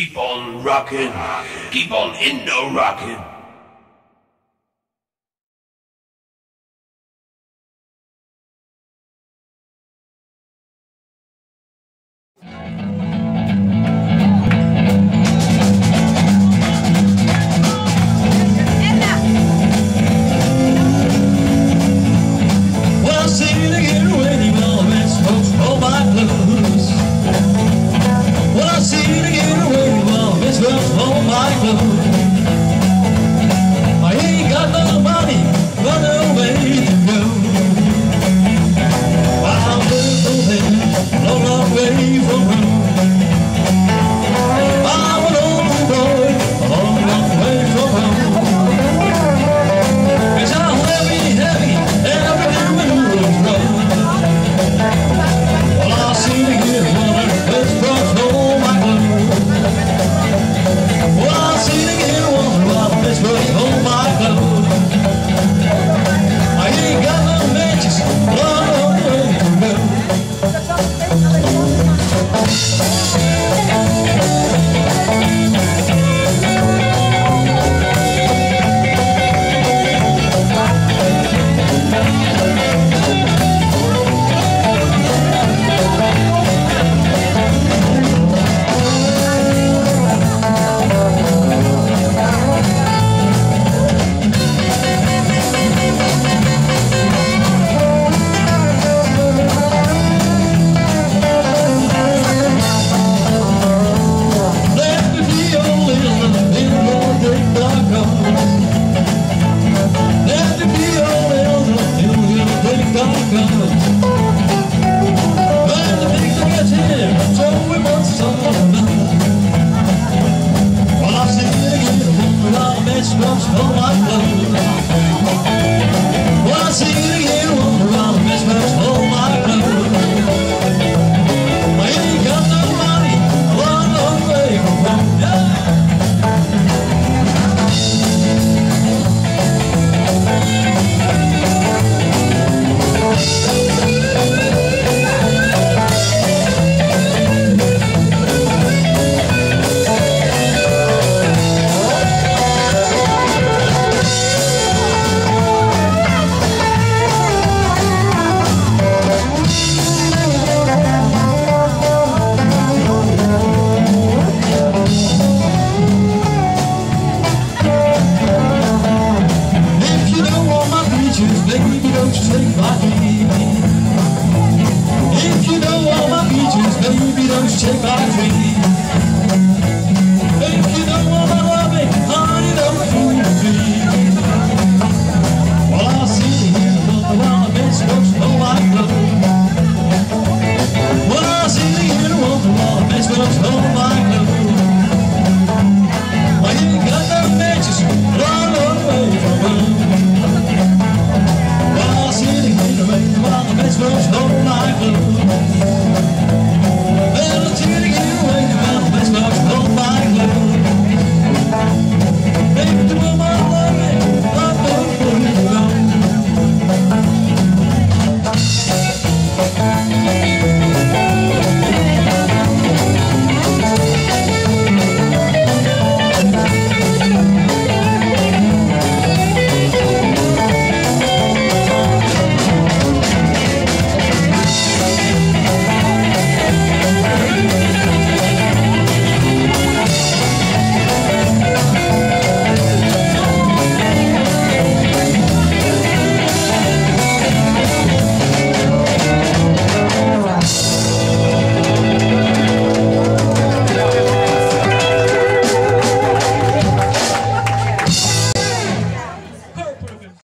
keep on rocking, keep on Indo rocking. someone choose baby, don't you take my baby If you know all my features, baby, don't you take my dream I